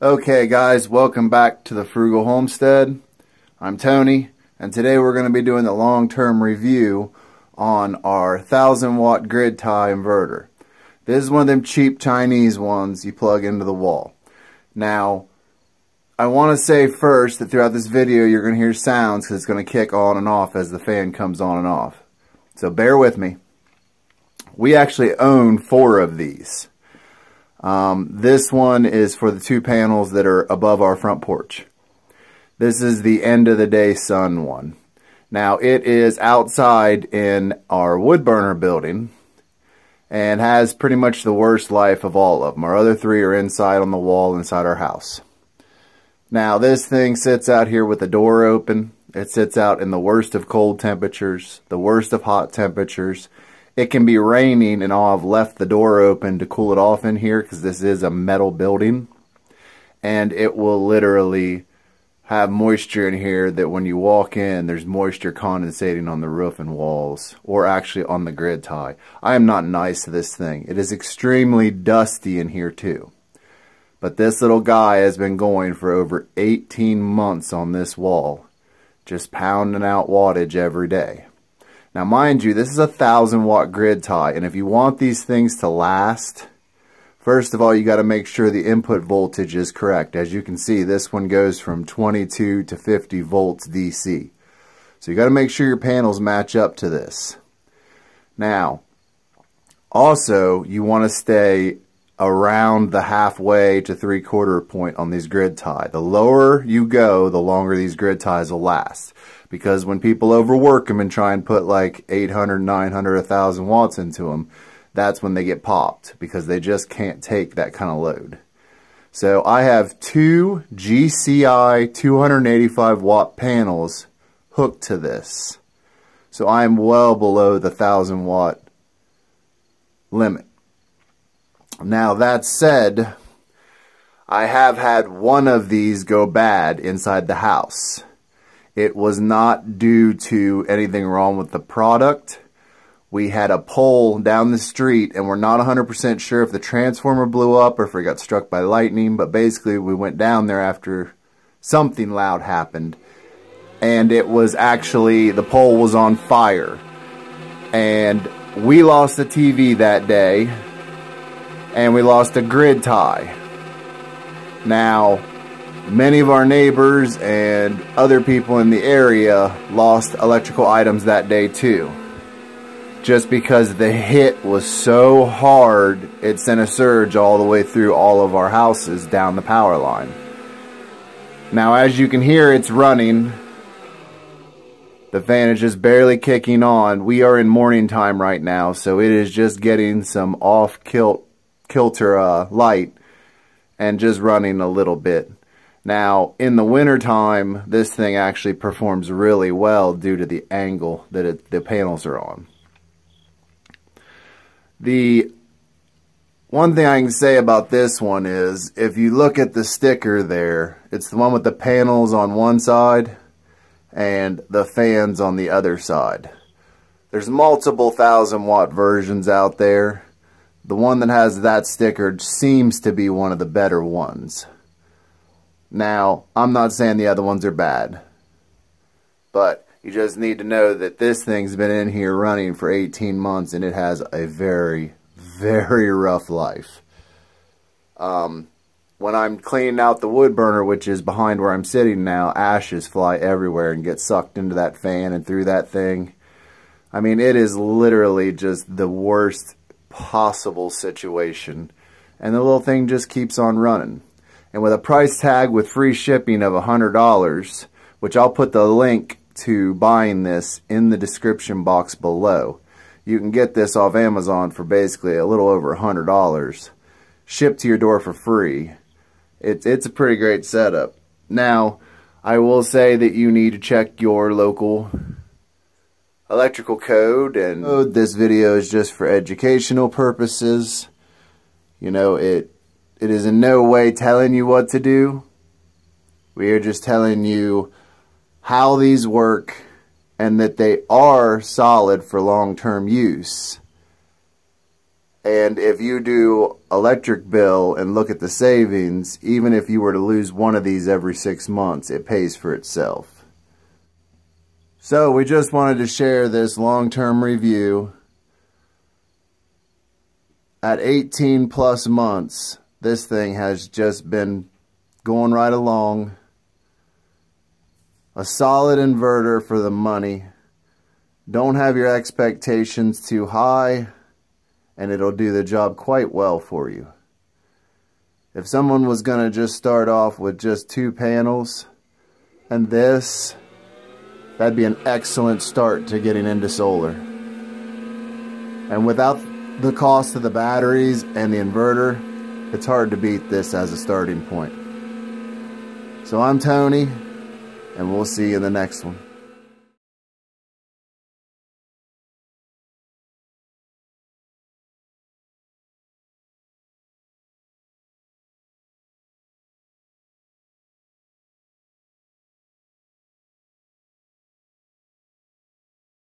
Okay guys, welcome back to the Frugal Homestead. I'm Tony, and today we're going to be doing the long-term review on our 1000 watt grid tie inverter. This is one of them cheap Chinese ones you plug into the wall. Now, I want to say first that throughout this video you're going to hear sounds because it's going to kick on and off as the fan comes on and off. So bear with me. We actually own four of these. Um, this one is for the two panels that are above our front porch. This is the end of the day sun one. Now it is outside in our wood burner building and has pretty much the worst life of all of them. Our other three are inside on the wall inside our house. Now this thing sits out here with the door open. It sits out in the worst of cold temperatures, the worst of hot temperatures, it can be raining and I'll have left the door open to cool it off in here because this is a metal building. And it will literally have moisture in here that when you walk in, there's moisture condensating on the roof and walls, or actually on the grid tie. I am not nice to this thing. It is extremely dusty in here too. But this little guy has been going for over 18 months on this wall, just pounding out wattage every day. Now mind you, this is a 1000 watt grid tie and if you want these things to last, first of all you got to make sure the input voltage is correct. As you can see this one goes from 22 to 50 volts DC. So you got to make sure your panels match up to this. Now, also you want to stay around the halfway to three quarter point on these grid tie. The lower you go, the longer these grid ties will last because when people overwork them and try and put like 800, 900, 1000 watts into them, that's when they get popped because they just can't take that kind of load. So I have two GCI 285 watt panels hooked to this. So I am well below the 1000 watt limit. Now that said, I have had one of these go bad inside the house. It was not due to anything wrong with the product. We had a pole down the street and we're not 100% sure if the transformer blew up or if it got struck by lightning, but basically we went down there after something loud happened and it was actually, the pole was on fire. And we lost the TV that day and we lost a grid tie. Now, Many of our neighbors and other people in the area lost electrical items that day too. Just because the hit was so hard, it sent a surge all the way through all of our houses down the power line. Now as you can hear, it's running. The fan is just barely kicking on. We are in morning time right now, so it is just getting some off kilt kilter uh, light and just running a little bit. Now, in the wintertime, this thing actually performs really well due to the angle that it, the panels are on. The one thing I can say about this one is, if you look at the sticker there, it's the one with the panels on one side and the fans on the other side. There's multiple thousand watt versions out there. The one that has that sticker seems to be one of the better ones. Now, I'm not saying the other ones are bad, but you just need to know that this thing's been in here running for 18 months and it has a very, very rough life. Um, when I'm cleaning out the wood burner, which is behind where I'm sitting now, ashes fly everywhere and get sucked into that fan and through that thing. I mean, it is literally just the worst possible situation. And the little thing just keeps on running and with a price tag with free shipping of a $100, which I'll put the link to buying this in the description box below. You can get this off Amazon for basically a little over a $100, shipped to your door for free. It's, it's a pretty great setup. Now, I will say that you need to check your local electrical code and this video is just for educational purposes. You know, it it is in no way telling you what to do. We are just telling you how these work and that they are solid for long-term use. And if you do electric bill and look at the savings, even if you were to lose one of these every six months, it pays for itself. So we just wanted to share this long-term review. At 18 plus months, this thing has just been going right along. A solid inverter for the money. Don't have your expectations too high and it'll do the job quite well for you. If someone was going to just start off with just two panels and this, that'd be an excellent start to getting into solar. And without the cost of the batteries and the inverter, it's hard to beat this as a starting point. So I'm Tony, and we'll see you in the next one.